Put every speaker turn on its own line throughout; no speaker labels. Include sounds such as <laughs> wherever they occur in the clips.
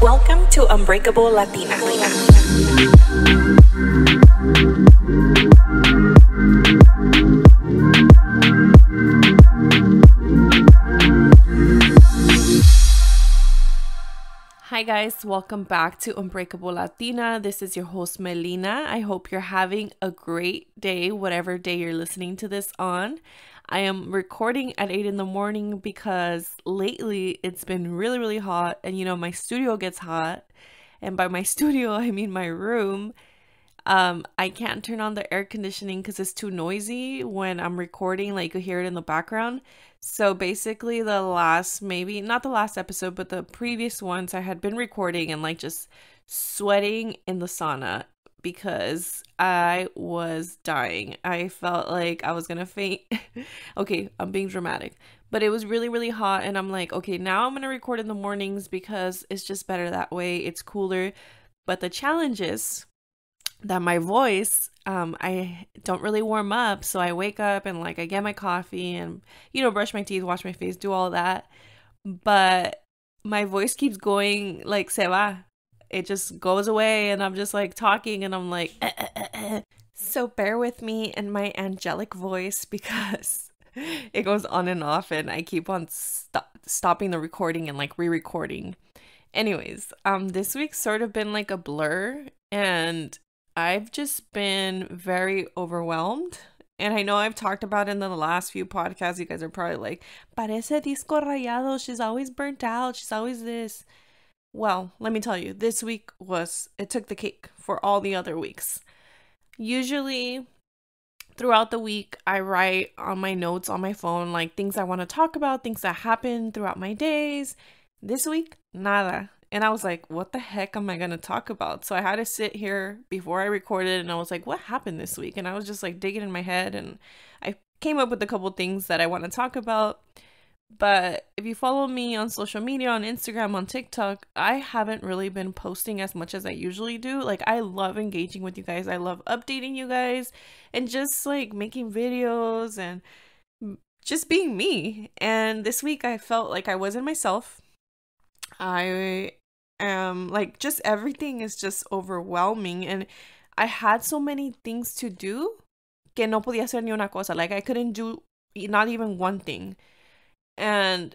Welcome to Unbreakable Latina.
Hi, guys, welcome back to Unbreakable Latina. This is your host, Melina. I hope you're having a great day, whatever day you're listening to this on. I am recording at 8 in the morning because lately it's been really, really hot, and you know, my studio gets hot. And by my <laughs> studio, I mean my room. Um, I can't turn on the air conditioning because it's too noisy when I'm recording, like you hear it in the background. So basically, the last maybe not the last episode, but the previous ones, I had been recording and like just sweating in the sauna because I was dying. I felt like I was gonna faint. <laughs> okay, I'm being dramatic, but it was really, really hot, and I'm like, okay, now I'm gonna record in the mornings because it's just better that way. It's cooler. But the challenge is that my voice um I don't really warm up so I wake up and like I get my coffee and you know brush my teeth wash my face do all that but my voice keeps going like se va it just goes away and I'm just like talking and I'm like eh, eh, eh, so bear with me and my angelic voice because <laughs> it goes on and off and I keep on stopping the recording and like re-recording anyways um this week's sort of been like a blur and I've just been very overwhelmed. And I know I've talked about in the last few podcasts, you guys are probably like, parece disco rayado. She's always burnt out. She's always this. Well, let me tell you, this week was, it took the cake for all the other weeks. Usually, throughout the week, I write on my notes on my phone, like things I want to talk about, things that happen throughout my days. This week, nada. And I was like, what the heck am I going to talk about? So I had to sit here before I recorded and I was like, what happened this week? And I was just like digging in my head and I came up with a couple things that I want to talk about. But if you follow me on social media, on Instagram, on TikTok, I haven't really been posting as much as I usually do. Like, I love engaging with you guys. I love updating you guys and just like making videos and just being me. And this week I felt like I wasn't myself. I am like just everything is just overwhelming and I had so many things to do que no podía hacer ni una cosa. Like I couldn't do not even one thing. And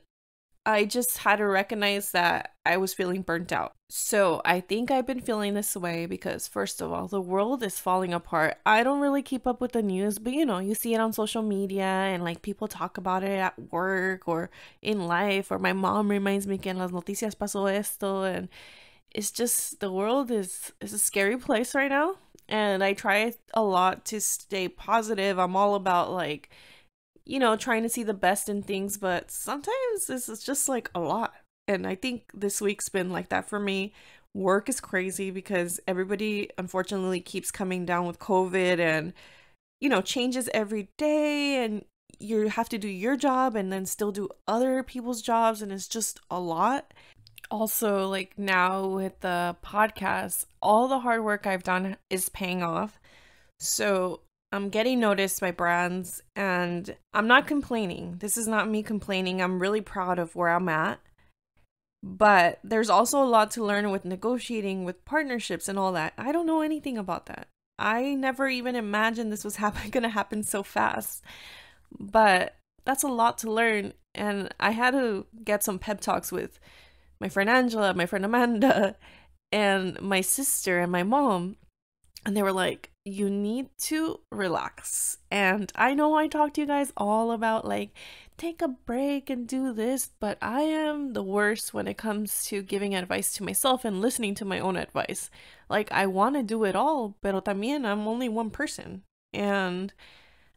I just had to recognize that I was feeling burnt out. So I think I've been feeling this way because, first of all, the world is falling apart. I don't really keep up with the news, but you know, you see it on social media and like people talk about it at work or in life, or my mom reminds me que en las noticias pasó esto. And it's just the world is, is a scary place right now. And I try a lot to stay positive. I'm all about like, you know, trying to see the best in things, but sometimes this is just like a lot. And I think this week's been like that for me. Work is crazy because everybody unfortunately keeps coming down with COVID and, you know, changes every day. And you have to do your job and then still do other people's jobs. And it's just a lot. Also, like now with the podcast, all the hard work I've done is paying off. So I'm getting noticed by brands and I'm not complaining. This is not me complaining. I'm really proud of where I'm at. But there's also a lot to learn with negotiating with partnerships and all that. I don't know anything about that. I never even imagined this was <laughs> happen- going to happen so fast. But that's a lot to learn and I had to get some pep talks with my friend Angela, my friend Amanda, and my sister and my mom. And they were like, you need to relax. And I know I talk to you guys all about like take a break and do this, but I am the worst when it comes to giving advice to myself and listening to my own advice. Like I want to do it all, pero también I'm only one person and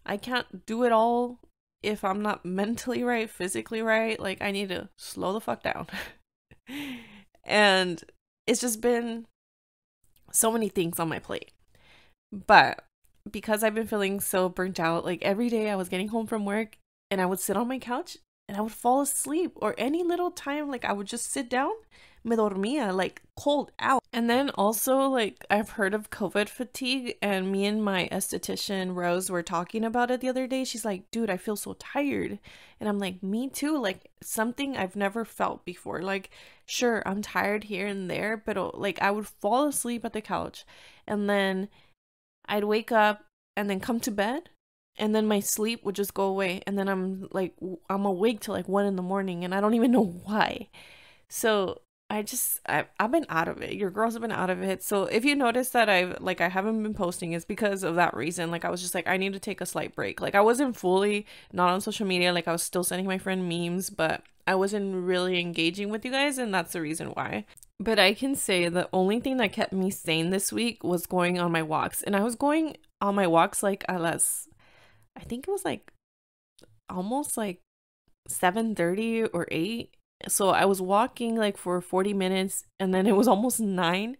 I can't do it all if I'm not mentally right, physically right. Like I need to slow the fuck down. <laughs> and it's just been so many things on my plate. But because I've been feeling so burnt out, like every day I was getting home from work and I would sit on my couch and I would fall asleep or any little time like I would just sit down me dormía like cold out. And then also like I've heard of COVID fatigue and me and my esthetician Rose were talking about it the other day. She's like dude I feel so tired. And I'm like me too like something I've never felt before. Like sure I'm tired here and there but oh, like I would fall asleep at the couch and then I'd wake up and then come to bed and then my sleep would just go away and then i'm like i'm awake till like one in the morning and i don't even <laughs> know why. So i just I, i've been out of it. Your girls have been out of it. So if you notice that i've like i haven't been posting it's because of that reason. Like i was just like i need to take a slight break. Like i wasn't fully not on social media. Like i was still sending my friend memes but i wasn't really engaging with you guys and that's the reason why but I can say the only thing that kept me sane this week was going on my walks. And I was going on my walks like a las I think it was like almost like 7:30 or 8. So I was walking like for 40 minutes and then it was almost 9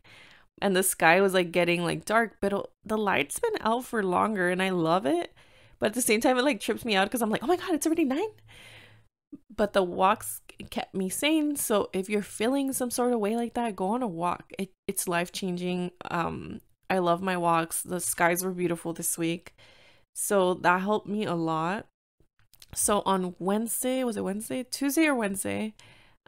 and the sky was like getting like dark, but the light's been out for longer and I love it. But at the same time it like trips me out cuz I'm like, "Oh my god, it's already 9." But the walks kept me sane. So if you're feeling some sort of way like that, go on a walk. It, it's life changing. Um, I love my walks. The skies were beautiful this week. So that helped me a lot. So on Wednesday, was it Wednesday? Tuesday or Wednesday,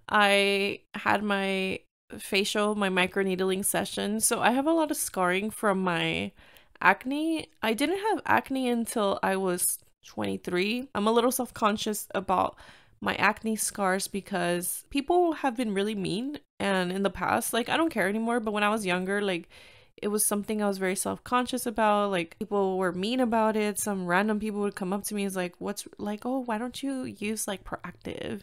I had my facial, my microneedling session. So I have a lot of scarring from my acne. I didn't have acne until I was 23. I'm a little self conscious about my acne scars because people have been really mean. And in the past, like, I don't care anymore. But when I was younger, like, it was something I was very self conscious about. Like people were mean about it. Some random people would come up to me as like, "What's like? Oh, why don't you use like Proactiv?"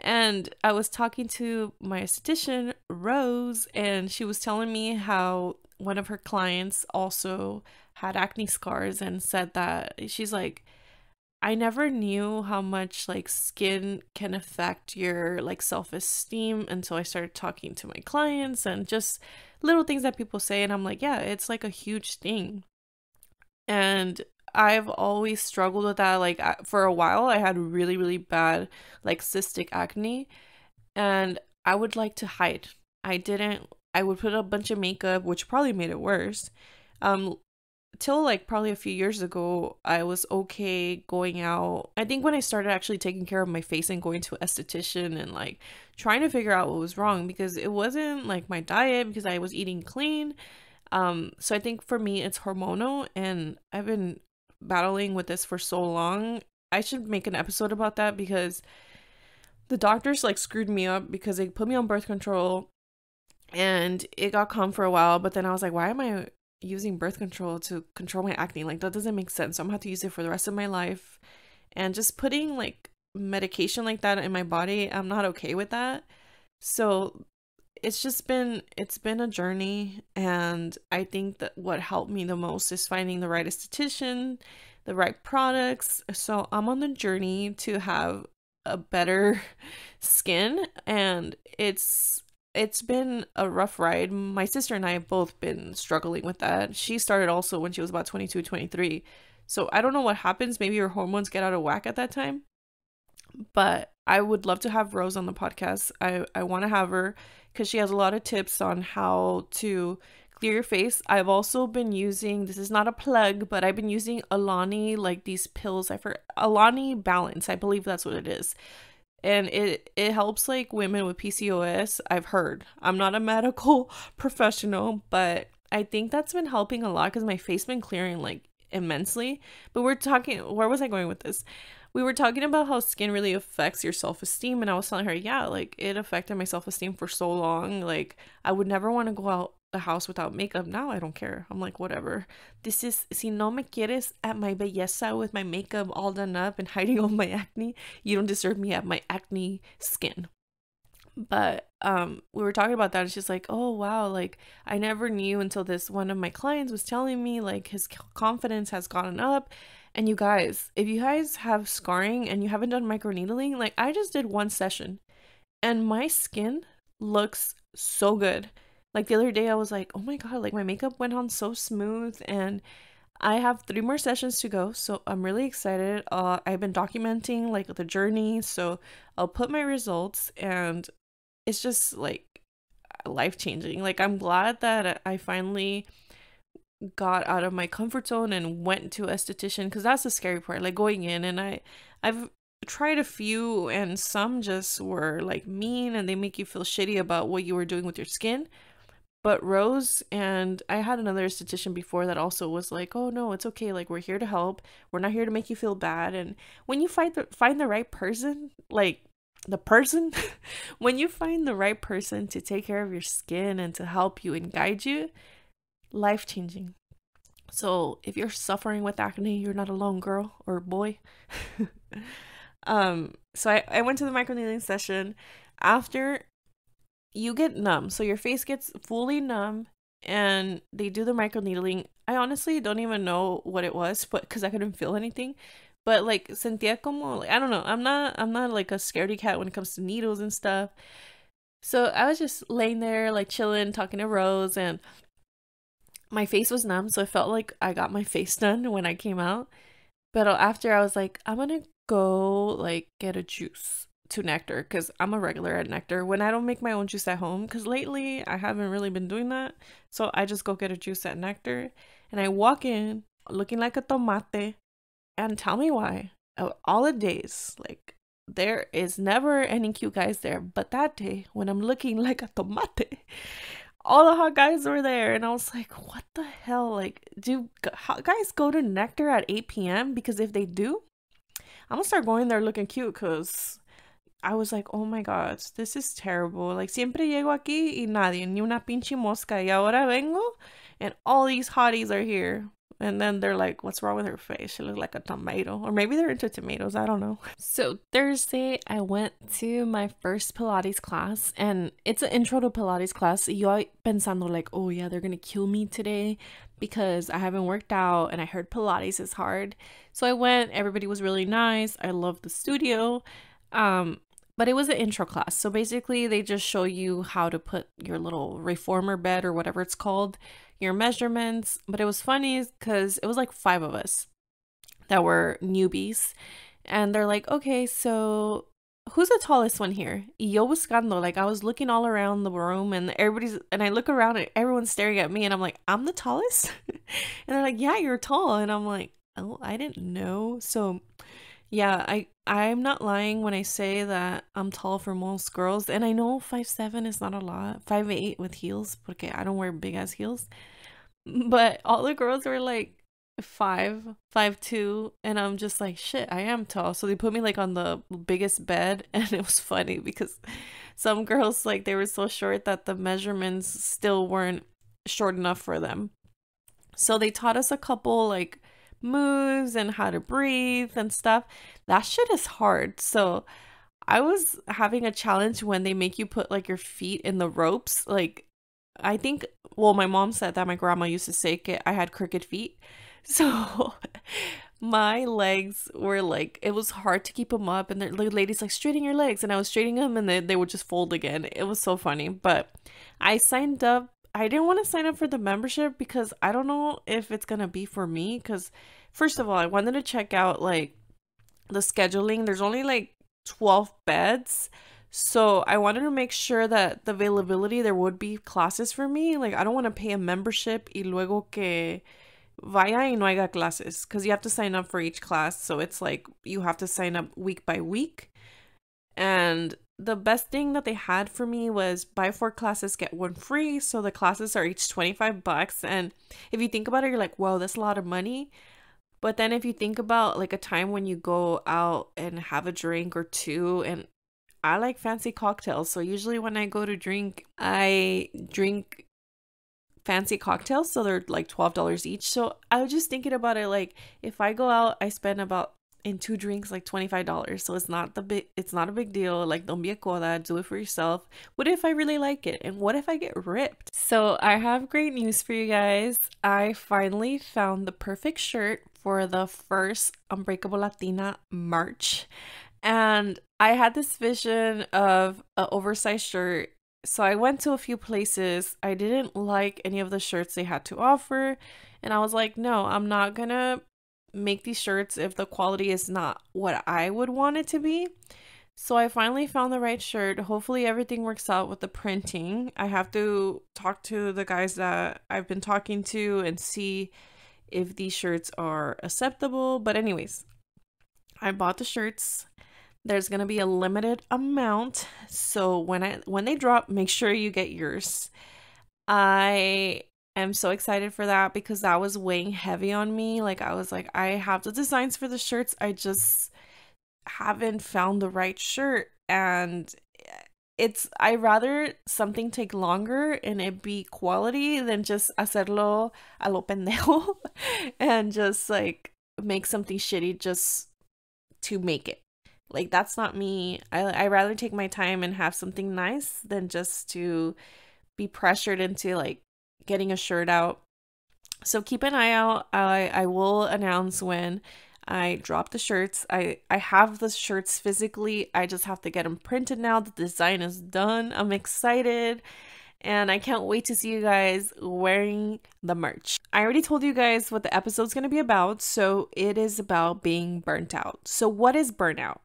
And I was talking to my esthetician Rose, and she was telling me how one of her clients also had acne scars, and said that she's like. I never knew how much like skin can affect your like self-esteem until I started talking to my clients and just little things that people say and I'm like, yeah, it's like a huge thing. And I've always struggled with that like for a while I had really really bad like cystic acne and I would like to hide. I didn't I would put a bunch of makeup which probably made it worse. Um till like probably a few years ago, I was okay going out. I think when I started actually taking care of my face and going to a esthetician and like trying to figure out what was wrong because it wasn't like my diet because I was eating clean. Um, so I think for me it's hormonal and I've been battling with this for so long. I should make an episode about that because the doctors like screwed me up because they put me on birth control and it got calm for a while but then i was like why am i using birth control to control my acne. Like that doesn't make sense. So I'm gonna have to use it for the rest of my life. And just putting like medication like that in my body, I'm not okay with that. So it's just been it's been a journey and I think that what helped me the most is finding the right esthetician, the right products. So I'm on the journey to have a better <laughs> skin and it's it's been a rough ride. My sister and I have both been struggling with that. She started also when she was about 22, 23. So I don't know what happens. Maybe her hormones get out of whack at that time. But I would love to have Rose on the podcast. I, I want to have her because she has a lot of tips on how to clear your face. I've also been using this is not a plug, but I've been using Alani like these pills. I for Alani Balance. I believe that's what it is and it it helps like women with PCOS. I've heard. I'm not a <laughs> medical professional, but I think that's been helping a lot cuz my face been clearing like immensely. But we're talking where was I going with this? We were talking about how skin really affects your self-esteem and I was telling her, yeah, like it affected my self-esteem for so long. Like I would never want to go out the house without makeup. Now I don't care. I'm like, whatever. This is, si no me quieres at my belleza with my makeup all done up and <laughs> hiding all my acne, you don't deserve me at my acne skin. But um, we were talking about that. And she's like, oh, wow. Like, I never knew until this one of my clients was telling me, like, his confidence has gone up. And you guys, if you guys have scarring and you haven't done microneedling, like, I just did one session and my skin looks so good like the other day I was like, "Oh my god, like my makeup went on so smooth and I have three more sessions to go, so I'm really excited. Uh, I've been documenting like the journey, so I'll put my results, and it's just like life changing. Like I'm glad that I finally got out of my comfort zone and went to esthetician because that's the scary part. Like going in, and I, I've tried a few, and some just were like mean, and they make you feel shitty about what you were doing with your skin but Rose and I had another esthetician before that also was like, "Oh no, it's okay. Like we're here to help. We're not here to make you feel bad." And when you find the find the right person, like the person, <laughs> when you find the right person to take care of your skin and to help you and guide you, life changing. So if you're suffering with acne, you're not alone, girl or boy. <laughs> um, so I, I went to the microneedling session. After you get numb. So your face gets fully numb and they do the microneedling. I honestly don't even know what it was, but because I couldn't feel anything. But like sentía como like I don't know. I'm not I'm not like a scaredy cat when it comes to needles and stuff. So I was just laying there like chilling, talking to Rose and my face was numb, so I felt like I got my <laughs> face done when I came out. But after I was like, I'm gonna go like get a juice to Nectar because I'm a regular at Nectar when I don't make my own juice at home because lately I haven't really been doing that. So I just go get a juice at Nectar and I walk in looking like a tomate and tell me why. All the days, like there is never any cute guys there, but that day when I'm looking <laughs> like a tomate, all the hot guys were there and I was like, what the hell? Like, do hot guys go to Nectar at 8 p.m.? Because if they do, I'm gonna start going there looking cute because I was like, oh my god, this is terrible. Like, siempre llego aquí y nadie, ni una pinche mosca. Y ahora vengo and all these hotties are here. And then they're like, what's wrong with her face? She looks like a tomato. Or maybe they're into tomatoes. I don't know. So, Thursday, I went to my first Pilates class. And it's an intro to Pilates class. Yo pensando, like, oh yeah, they're going to kill me today because I haven't worked out and I heard Pilates is hard. So, I went. Everybody was really nice. I love the studio. Um, but it was an intro class. So basically, they just show you how to put your little reformer bed or whatever it's called, your measurements. But it was funny because it was like five of us that were newbies. And they're like, okay, so who's the tallest one here? yo buscando, like I was looking all around the room and everybody's, and I look around and everyone's staring at me and I'm like, I'm the tallest? <laughs> and they're like, yeah, you're tall. And I'm like, oh, I didn't know. So yeah, I I'm not lying when I say that I'm tall for most girls, and I know five seven is not a lot. Five eight with heels, porque I don't wear big ass heels. <laughs> But all the girls were like five, five two, and I'm just like shit. I am tall, so they put me like on the biggest bed, <laughs> and it was funny because some girls like they were so short that the measurements still weren't short enough for them. So they taught us a couple like moves and how to breathe and stuff. That shit is hard. So I was having a challenge when they make you put like your feet in the ropes. Like, I think, well, my mom said that my grandma used to say it. I had crooked feet. <laughs> So my legs were like, it was hard to keep them up. And the ladies like, straighten your legs. And I was straightening them and they, they would just fold again. It was so funny. But I signed up I didn't want to sign up for the membership because I don't know if it's going to be for me cuz first of all, I wanted to check out like the scheduling. There's only like 12 beds. So I wanted to make sure that the availability there would be classes for me. Like I don't want to pay a membership y luego que vaya y no haya clases because you have to sign up for each class. So it's like you have to sign up week by week. And the best thing that they had for me was buy four classes get one free. So the classes are each 25 bucks. And if you think about it you're like whoa that's a lot of money. But then if you think about like a time when you go out and have a drink or two and I like fancy cocktails. So usually when I go to drink I drink fancy cocktails. So they're like $12 each. So I was just thinking about it like if I go out I spend about in two drinks like $25 so it's not the big it's not a big deal. Like don't be a coda do it for yourself. What if i really like it? And what if i get ripped? So i have great news for you guys. I finally found the perfect shirt for the first unbreakable latina march. And i had this vision of an oversized shirt. So I went to a few places. I didn't like any of the shirts they had to offer. And I was like, no, I'm not gonna make these shirts if the quality is not what I would want it to be. So I finally found the right shirt. Hopefully everything works out with the printing. I have to talk to the guys that I've been talking to and see if these shirts are acceptable. But anyways, I bought the shirts. There's going to be a limited amount. So when I when they drop, make sure you get yours. I am so excited for that because that was weighing heavy on me. Like I was like I have the designs for the shirts. I just haven't found the right shirt and it's I rather something take longer and it be quality than just hacerlo a lo pendejo <laughs> and just like make something shitty just to make it. Like that's not me. I I rather take my time and have something nice than just to be pressured into like getting a shirt out. So keep an eye out. I I will announce when I drop the shirts. I I have the shirts physically. I just have to get them printed now. The design is done. I'm excited. And I can't wait to see you guys wearing the merch. I already told you guys what the episode's going to be about, so it is about being burnt out. So what is burnout?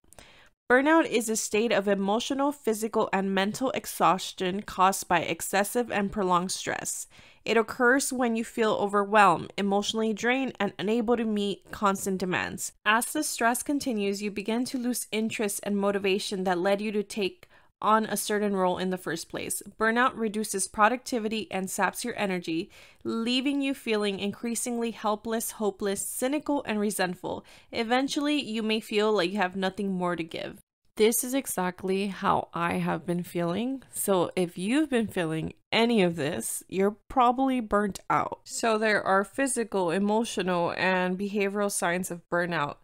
Burnout is a state of emotional, physical, and mental exhaustion caused by excessive and prolonged stress. It occurs when you feel overwhelmed, emotionally drained, and unable to meet constant demands. As the stress continues, you begin to lose interest and motivation that led you to take on a certain role in the first place. Burnout reduces productivity and saps your energy, leaving you feeling increasingly helpless, hopeless, cynical, and resentful. Eventually, you may feel like you have nothing more to give. This is exactly how I have been feeling. So, if you've been feeling any of this, you're probably burnt out. So, there are physical, emotional, and behavioral signs of burnout.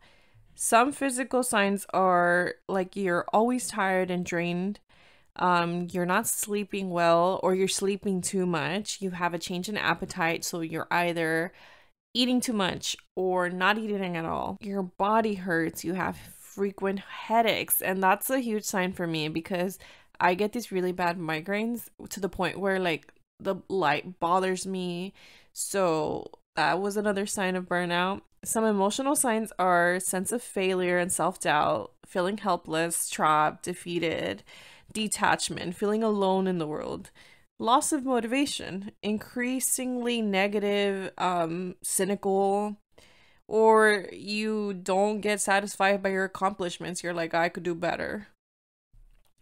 Some physical signs are like you're always tired and drained, um, you're not sleeping well, or you're sleeping too much. You have a change in appetite, so you're either eating too much or not eating at all. Your body hurts, you have frequent headaches. And that's a huge sign for me because I get these really bad migraines to the point where like the light bothers me. So that was another sign of burnout. Some emotional signs are sense of failure and self-doubt, feeling helpless, trapped, defeated, detachment, feeling alone in the world, loss of motivation, increasingly negative, um, cynical, or you don't get satisfied by your accomplishments. You're like, I could do better.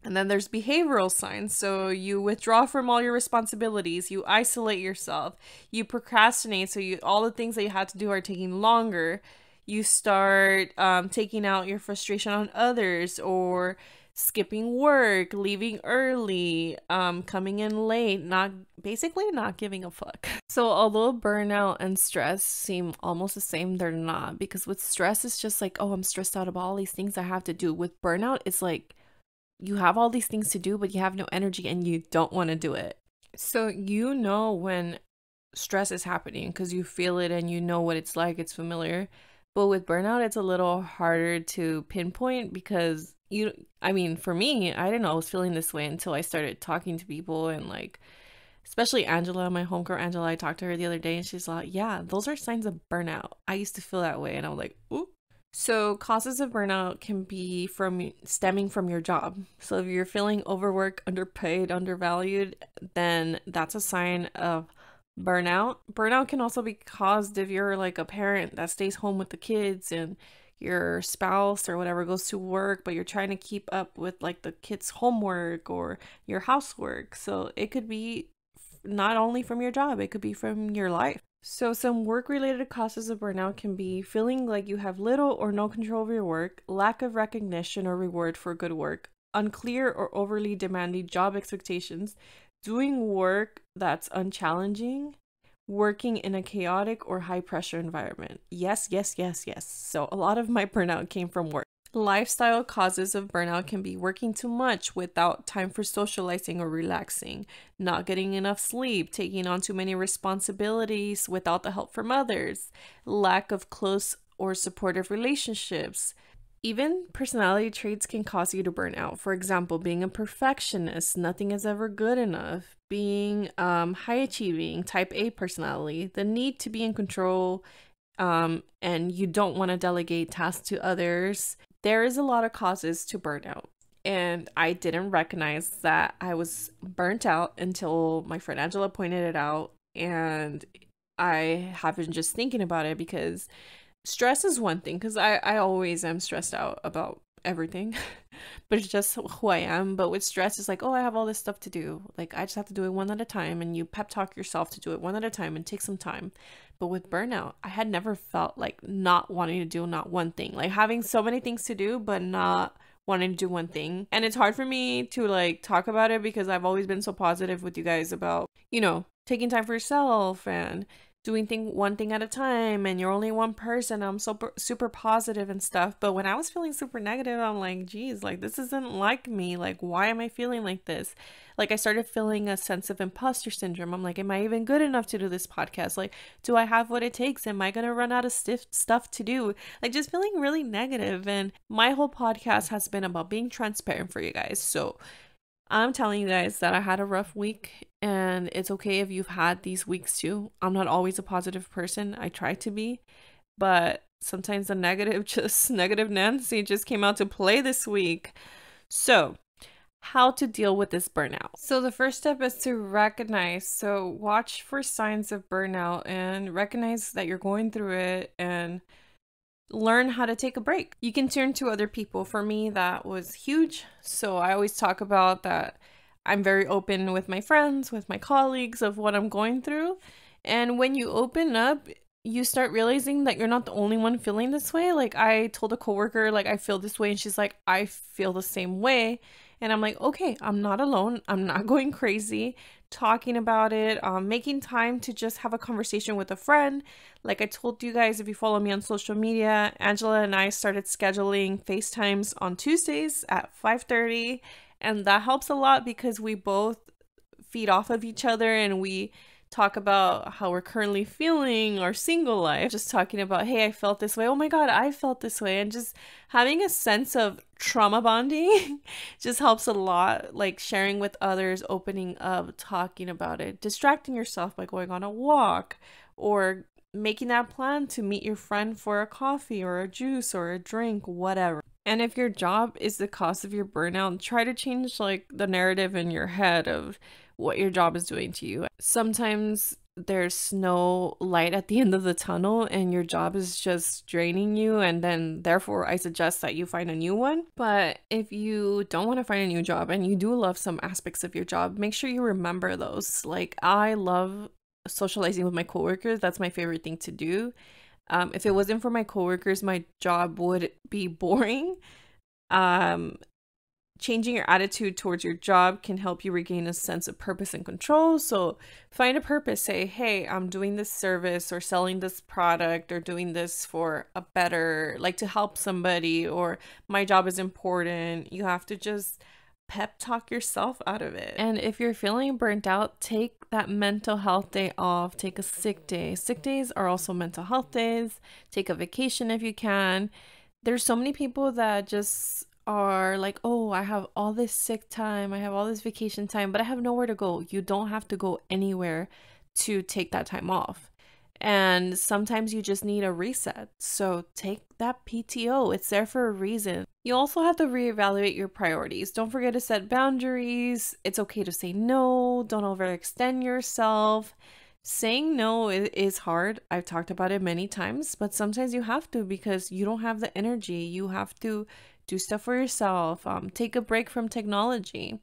And then there's behavioral signs. So you withdraw from all your responsibilities, you isolate yourself, you procrastinate. So you all the things that you had to do are taking longer. You start um, taking out your frustration on others, or skipping work, leaving early, um, coming in late, not basically not giving a fuck. <laughs> So, although burnout and stress seem almost the same, they're not because with stress, it's just like, oh, I'm stressed out about all these things I have to do. With burnout, it's like you have all these things to do, but you have no energy and you don't want to do it. So, you know when stress is happening because you feel it and you know what it's like, it's familiar. But with burnout, it's a little harder to pinpoint because you I mean, for me, I didn't know I was feeling this way until I started talking to people and like especially Angela, my homegirl Angela, I talked to her the other day and she's like, Yeah, those are signs of burnout. I used to feel that way and I was like, Ooh. So causes of burnout can be from stemming from your job. So if you're feeling overworked, underpaid, undervalued, then that's a sign of burnout. Burnout can also be caused if you're like a parent that stays home with the kids and your spouse or whatever goes to work, but you're trying to keep up with like the kids' homework or your housework. So it could be not only from your job, it could be from your life. So, some work related causes of burnout can be feeling like you have little or no control over your work, lack of recognition or reward for good work, unclear or overly demanding job expectations, doing work that's unchallenging, working in a chaotic or high pressure environment. Yes, yes, yes, yes. So, a lot of my burnout came from work. Lifestyle causes of burnout can be working too much without time for socializing or relaxing, not getting enough sleep, taking on too many responsibilities without the help from others, lack of close or supportive relationships, Even personality traits can cause you to burn out. For example, being a perfectionist, nothing is ever good enough. Being um, high achieving, type A personality, the need to be in control, um, and you don't want to delegate tasks to others. There is a lot of causes to burnout. And I didn't recognize that I was burnt out until my friend Angela pointed it out. And I have been just thinking about it because stress is one thing because I, I always am stressed out about everything <laughs> but it's just who i am. But with stress it's like oh i have all this stuff to do. Like i just have to do it one at a time and you pep talk yourself to do it one at a time and take some time. But with burnout i had never felt like not wanting to do not one thing. Like having so many things to do but not wanting to do one thing. And it's hard for me to like talk about it because i've always been so positive with you guys about you know taking time for yourself and doing thing one thing at a time and you're only one person i'm super super positive and stuff but when i was feeling super negative i'm like geez like this isn't like me like why am i feeling like this? Like i started feeling a sense of imposter syndrome i'm like am i even good enough to do this podcast? Like do i have what it takes? Am i gonna run out of stiff stuff to do? Like just feeling really negative and my whole podcast has been about being transparent for you guys so I'm telling you guys that I had a rough week and it's okay if you've had these weeks too. I'm not always a positive person. I try to be, but sometimes the negative <laughs> just negative Nancy just came out to play this week. So, how to deal with this burnout. So, the first step is to recognize. So, watch for signs of burnout and recognize that you're going through it and learn how to take a break. You can turn to other people. For me, that was huge. So I always talk about that I'm very open with my friends, with my colleagues of what I'm going through. And when you open up, you start realizing that you're not the only one feeling this way. Like I told a coworker like I feel this way and she's like I feel the same way. And I'm like, "Okay, I'm not alone. I'm not <laughs> going crazy talking about it, um, making time to just have a conversation with a friend. Like I told you guys, if you follow me on social media, Angela and I started scheduling FaceTimes on Tuesdays at 5:30, and that helps a lot because we both feed off of each other and we talk about how we're currently feeling our single life, just talking about, hey, I felt this way. Oh my God, I felt this way. And just having a sense of trauma bonding <laughs> just helps a lot. Like sharing with others, opening up, talking about it, distracting yourself by going on a walk or making that plan to meet your friend for a coffee or a juice or a drink, whatever. And if your job is the cause of your burnout, try to change like the narrative in your head of what your job is doing to you. Sometimes there's no light at the end of the tunnel and your job is just draining you and then therefore I suggest that you find a new one. But if you don't want to find a new job and you do love some aspects of your job, make sure you remember those. Like I love socializing with my coworkers. That's my favorite thing to do. Um, if it wasn't for my coworkers, my job would be boring. Um, changing your attitude towards your job can help you regain a sense of purpose and control. So find a purpose. Say, hey, I'm doing this service or selling this product or doing this for a better, like to help somebody, or my job is important. You have to just pep talk yourself out of it. And if you're feeling burnt out, take that mental health day off, take a sick day. Sick days are also mental health days. Take a vacation if you can. There's so many people that just are like, oh, I have all this sick time, I have all this vacation time, but I have nowhere to go. You don't have to go anywhere to take that time off. And sometimes you just need a reset. So take that PTO, it's there for a reason. You also have to reevaluate your priorities. Don't forget to set boundaries. It's okay to say no, don't overextend yourself. Saying no is hard. I've talked about it many times, but sometimes you have to because you don't have the energy. You have to do stuff for yourself, um, take a break from technology.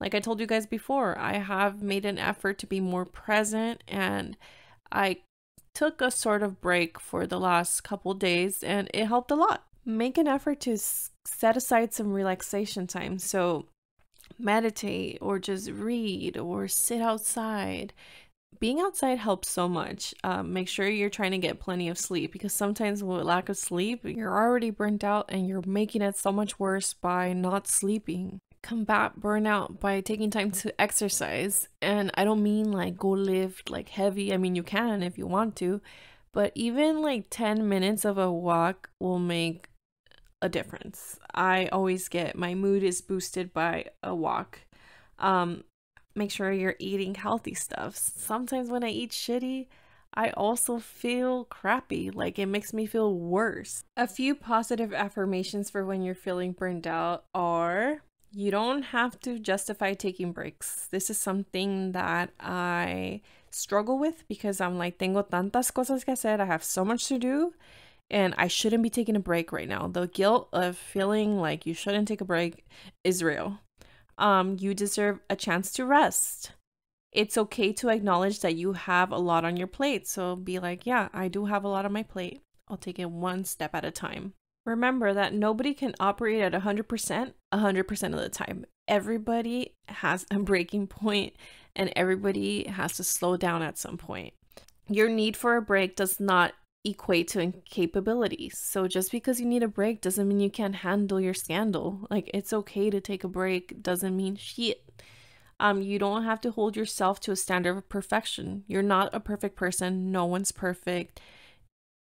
Like I told you guys before, I have made an effort to be more present and I took a sort of break for the last couple days and it helped a lot. Make an effort to set aside some relaxation time. So meditate or just read or sit outside being outside helps so much. Um, make sure you're trying to get plenty of sleep because sometimes with lack of sleep, you're already burnt out and you're making it so much worse by not sleeping. Combat burnout by taking time to exercise. And I don't mean like go lift like heavy. I mean, you can if you want to, but even like 10 minutes of a walk will make a difference. I always get my mood is boosted by a walk. Um, make sure you're eating healthy stuff. Sometimes when I eat shitty, I also feel crappy. Like it makes me feel worse. A few positive affirmations for when you're feeling burned out are you don't have to justify taking breaks. This is something that I struggle with because I'm like, tengo tantas cosas que hacer. I have so much to do and I shouldn't be taking a break right now. The guilt of feeling like you shouldn't take a break is real. Um, you deserve a chance to rest. It's okay to acknowledge that you have a lot on your plate. So be like, yeah, I do have a lot on my plate. I'll take it one step at a time. Remember that nobody can operate at 100% 100% of the time. Everybody has a breaking point and everybody has to slow down at some point. Your need for a break does not equate to incapability. So just because you need a break doesn't mean you can't handle your scandal. Like it's okay to take a break doesn't mean shit. Um you don't have to hold yourself to a standard of perfection. You're not a perfect person. No one's perfect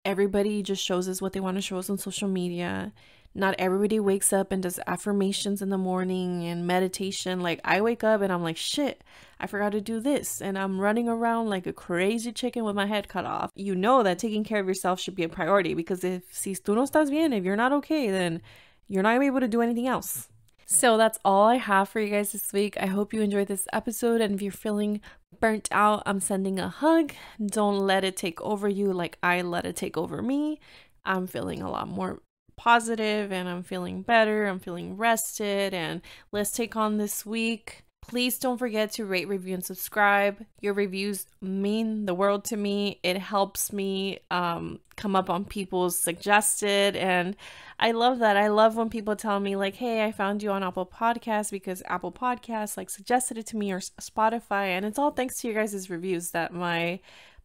everybody just shows us what they want to show us on social media. Not everybody wakes up and does affirmations in the morning and meditation. Like I wake up and I'm like, shit, I forgot to do this. And I'm running around like a crazy chicken with my head cut off. You know that taking care of yourself should be a priority because if si tú no estás bien, if you're not okay, then you're not gonna be able to do anything else. So that's all I have for you guys this week. I hope you enjoyed this episode. And if you're feeling burnt out, I'm sending a hug. Don't let it take over you like I let it take over me. I'm feeling a lot more positive and I'm feeling better. I'm feeling rested. And let's take on this week. Please don't forget to rate, review, and subscribe. Your reviews mean the world to me. It helps me um, come up on people's suggested. And I love that. I love when people tell me, like, hey, I found you on Apple Podcasts because Apple Podcasts like suggested it to me or Spotify. And it's all thanks to your guys' reviews that my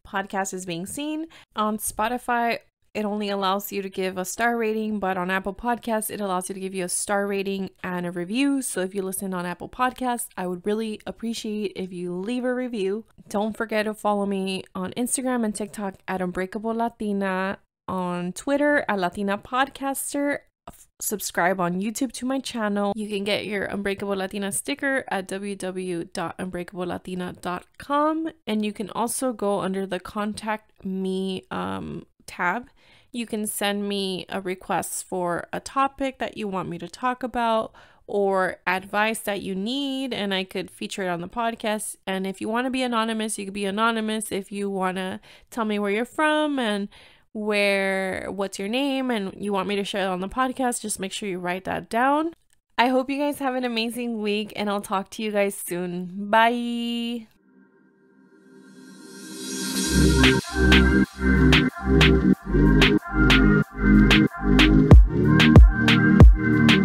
podcast is being seen. On Spotify, it only allows you to give a star rating, but on Apple Podcasts, it allows you to give you a star rating and a review. So if you listen on Apple Podcasts, I would really appreciate if you leave a review. Don't forget to follow me on Instagram and TikTok at Unbreakable Latina, on Twitter at Latina Podcaster. Subscribe on YouTube to my channel. You can get your Unbreakable Latina sticker at www.unbreakablelatina.com. And you can also go under the Contact Me um, tab you can send me a request for a topic that you want me to talk about or advice that you need and I could feature it on the podcast. And if you want to be anonymous, you could be anonymous. If you want to tell me where you're from and where what's your name and you want me to share it on the podcast, just make sure you write that down. I hope you guys have an amazing week and I'll talk to you guys soon. Bye. Thank you.